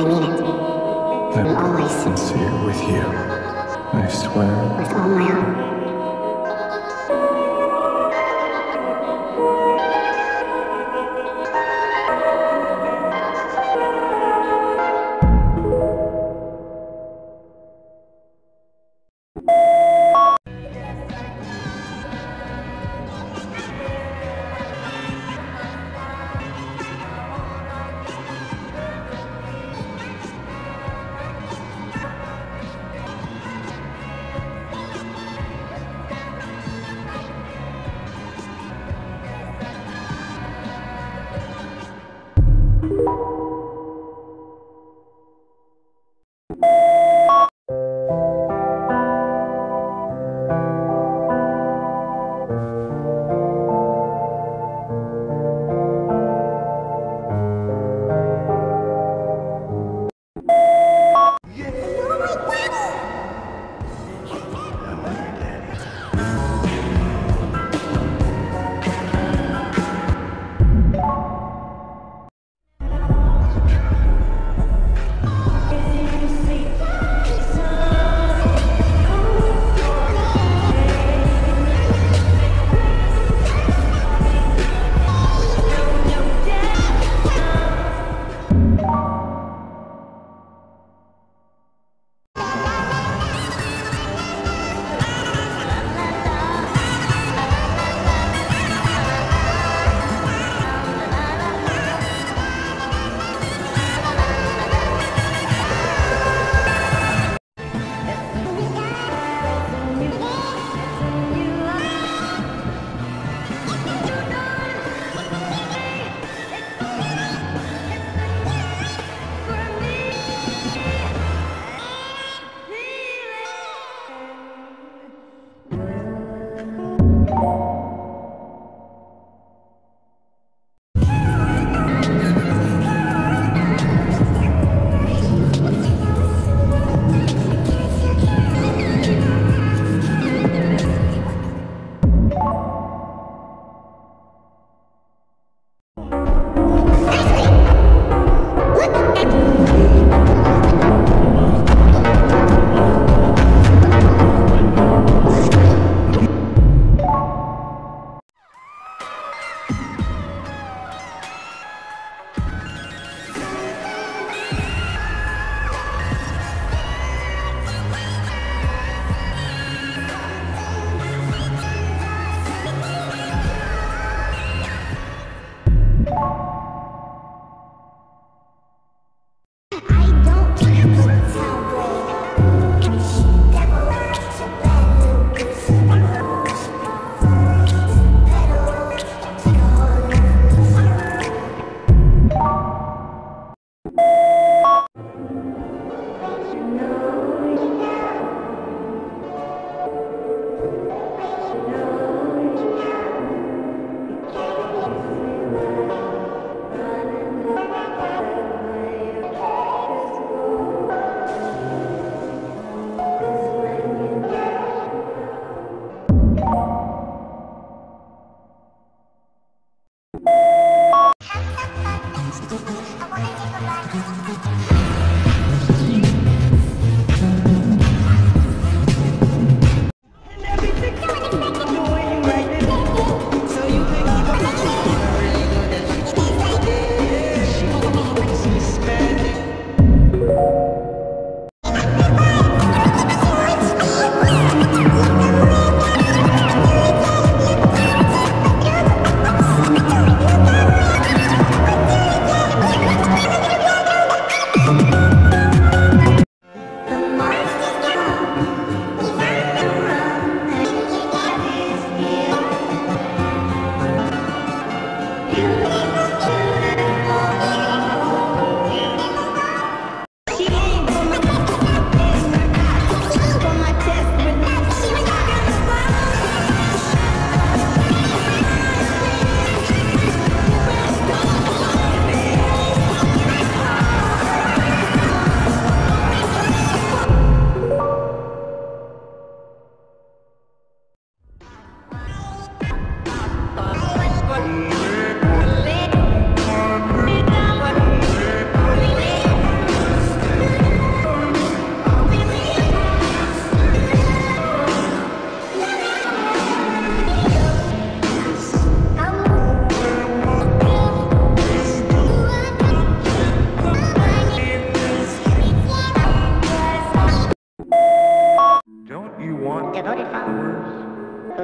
I mean it. I'm always. sincere with you. I swear. With all my heart.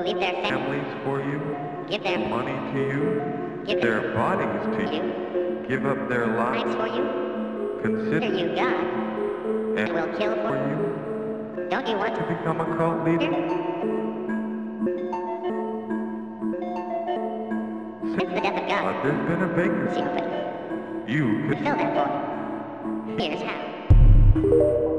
Leave their families for you. Give their money to you. Give their bodies to you. Give up their lives for you. Consider you God. And will kill for you. Don't you want to become a cult leader? Since the death of God, but there's been a vacancy. You can fill that void. Here's how.